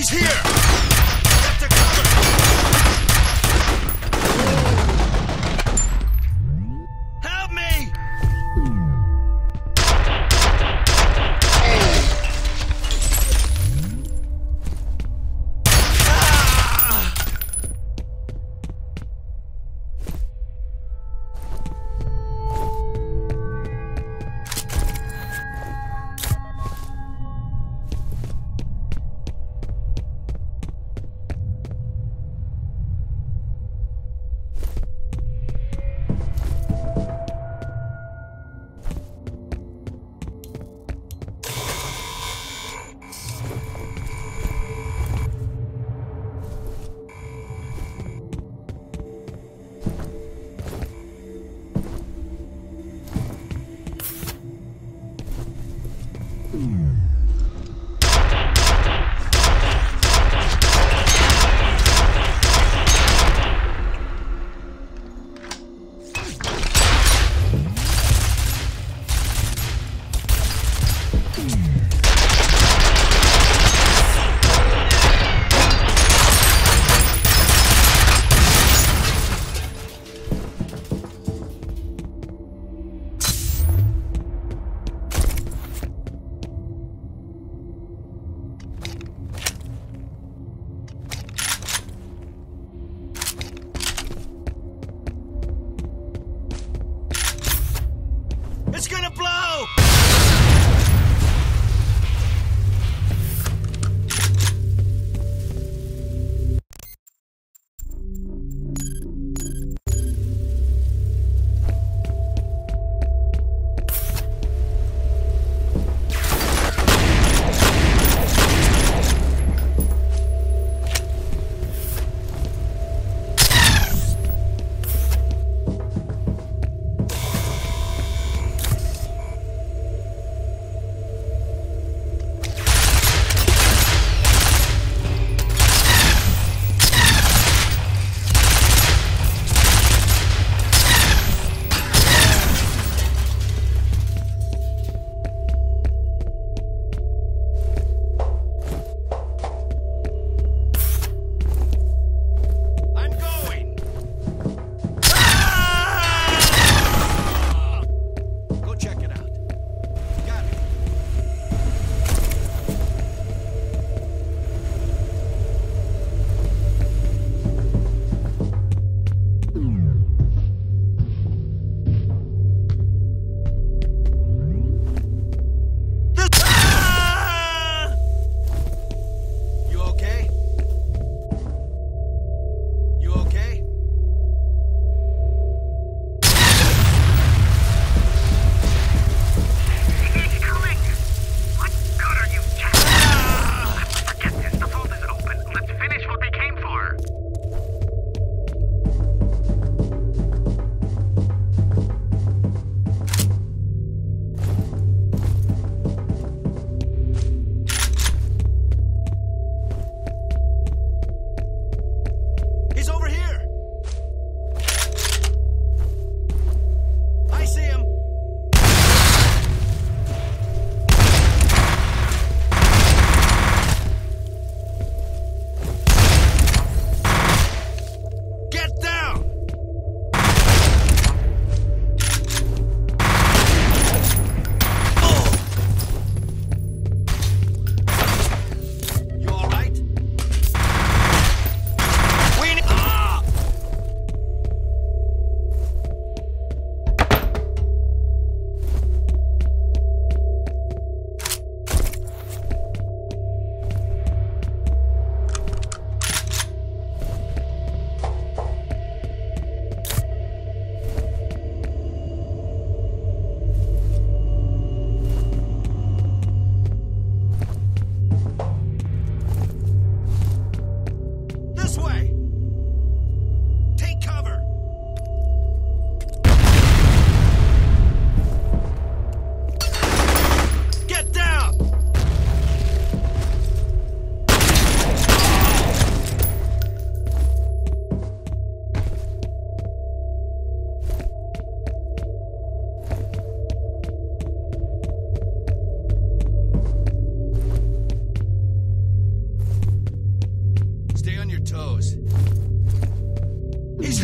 He's here!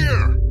Here!